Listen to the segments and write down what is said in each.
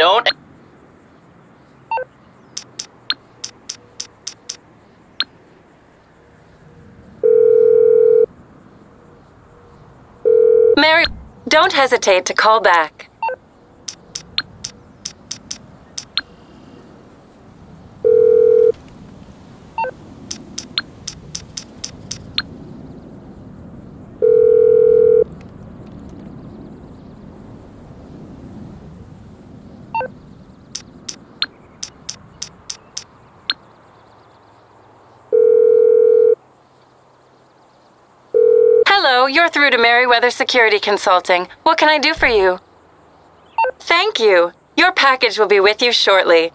don't Mary, don't hesitate to call back. You're through to Merryweather Security Consulting. What can I do for you? Thank you. Your package will be with you shortly.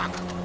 так.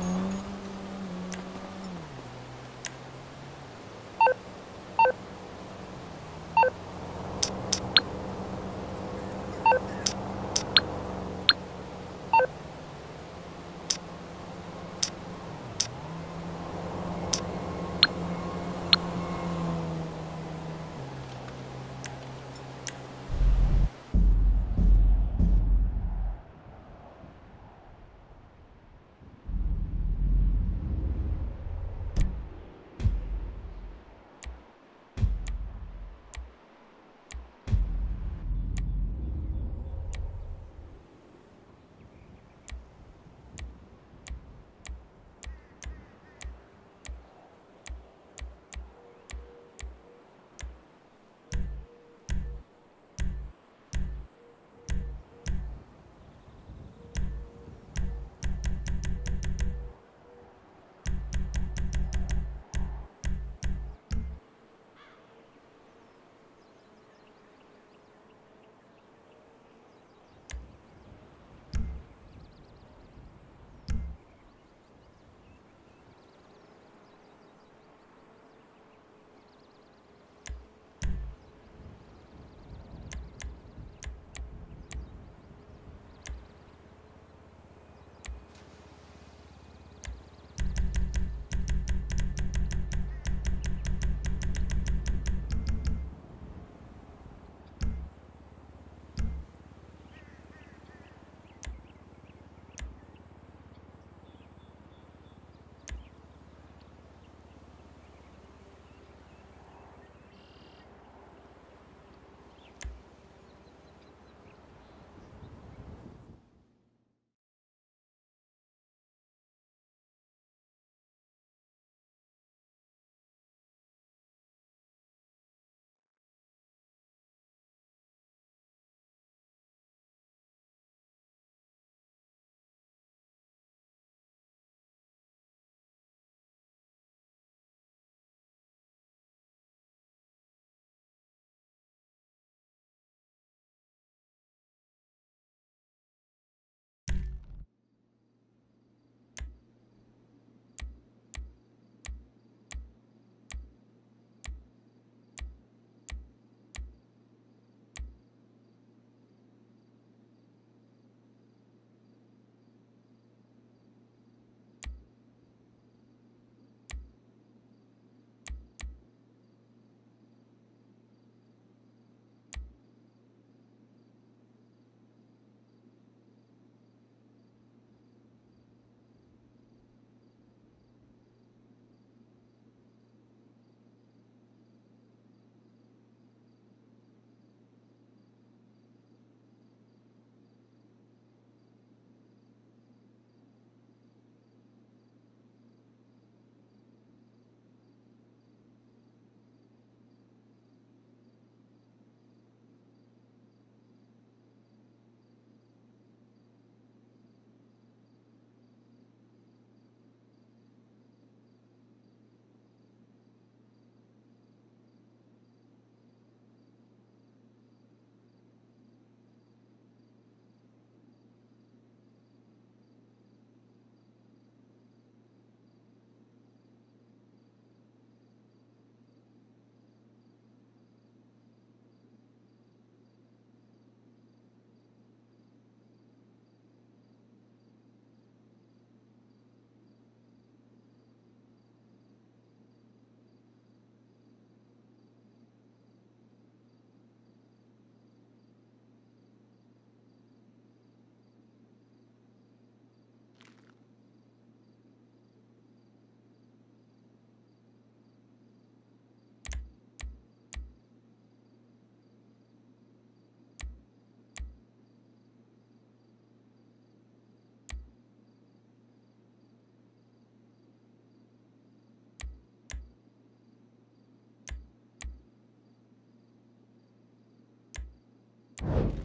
Thank you.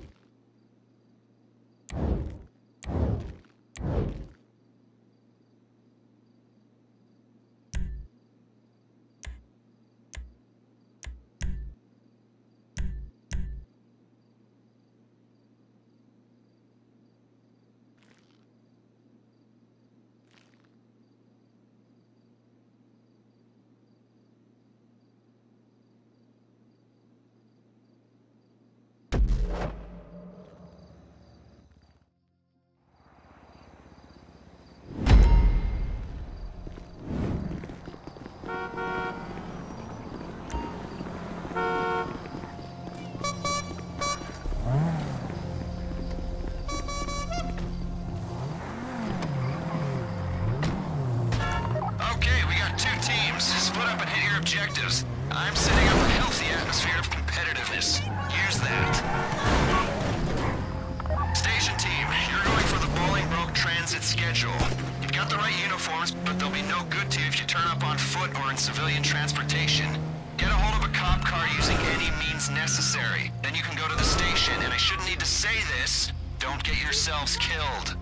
Then you can go to the station, and I shouldn't need to say this. Don't get yourselves killed.